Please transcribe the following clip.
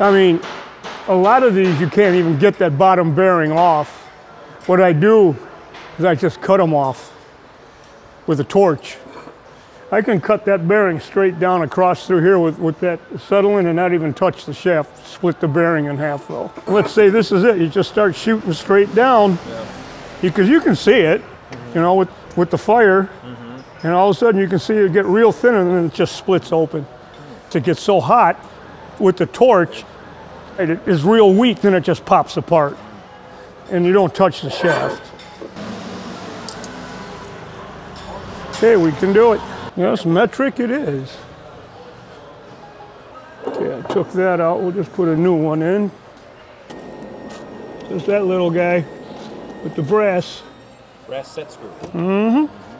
I mean, a lot of these you can't even get that bottom bearing off. What I do is I just cut them off with a torch. I can cut that bearing straight down across through here with, with that acetylene and not even touch the shaft, split the bearing in half though. Let's say this is it, you just start shooting straight down because you can see it, you know, with, with the fire mm-hmm. and all of a sudden you can see it get real thin and then it just splits open. To get so hot with the torch, it is real weak, then it just pops apart and you don't touch the shaft. Okay, we can do it. Yes, metric it is. Okay, I took that out. We'll just put a new one in. Just that little guy with the brass. Brass set screw. Mm-hmm.